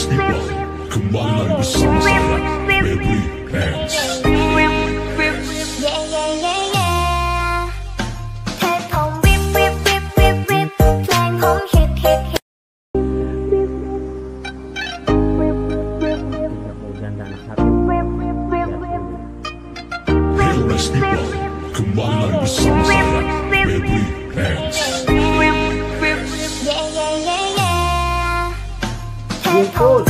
61 Come on, like the summer where we dance. Come on, like the summer dua